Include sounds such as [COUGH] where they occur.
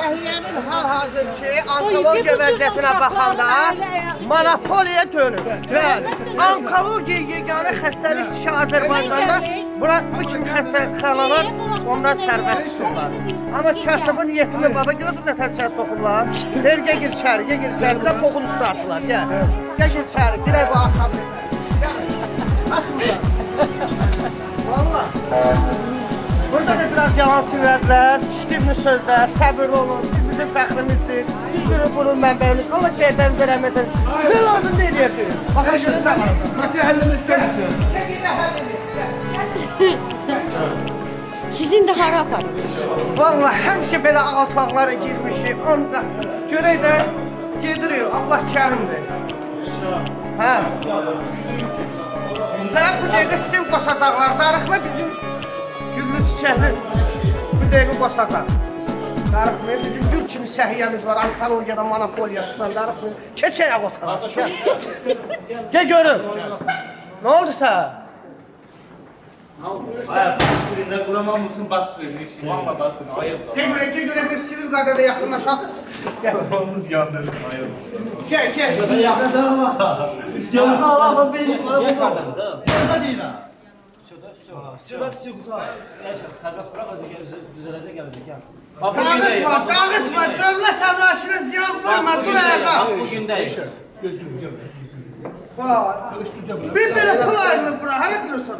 Səhiyyənin hal-hazırki onkologiya vəziyyətinə baxanda monopoliya dönür. Bəli. Onkologiya yeganə xəstəlikdir ki, Azərbaycanda bura bu kimi xəstəxanalar ondan sərbəst çıxırlar. Amma kasıbın yetimi baba görürsən nə tər içəri soxurlar. Ver gel gir içəri, gir içəri. Bir də poxun üstü açılar. Gəl. Gəl gir içəri. Dirək bu arxamda. Gəl. Açmırlar. [LAUGHS] Valla. Burada da biraz yalan sürədlər, fikirli sözlər, səbirli olun, siz bizim fəxrimizdir, siz bizim bunun mənbəyiniz, Allah şeydən verəmədir. Belə olsun deyəcəksiniz. Baxa görə zamanında. Nasıl hallemek istersin? Çəkildə həll edin. Sizin də hara aparır? Valla həmişə belə ağ otaqlara girmişik, ancaq görək də gedirik, Allah kərimdir. Hə. Sən bu dəqiqə sizin qoşacaqlar, darıxma bizim Güllüs şəhəri bir dəqiqə basacaq. Darıxmır, bizim gül kimi səhiyyəmiz var, onkologiyadan, monopoliya tutan darıxmır. Keçək ağ otağa, gəl. Gəl görün. Nə oldu sən? Bastırında vuramam mısın bastırın. Valla bastırın ayıp. Gel göre gel göre bir sivil kadere yakınlaşak. Gel. Onu yandırdım ayıp. Gel gel. Yakında Allah. Yakında Allah ben benim. Ne kadar? Yakında değil ha. Sıra sigorta. Yaşar, serbest bırak azıcık düzelecek gelecek ya. Bak bugün değil. Dağıtma, dağıtma. Devlet anlayışına ziyan vurma. Dur ayağa. Bak bugün değil. Gözünü Bir böyle pul ayrılır bura. Hareket ediyorsun.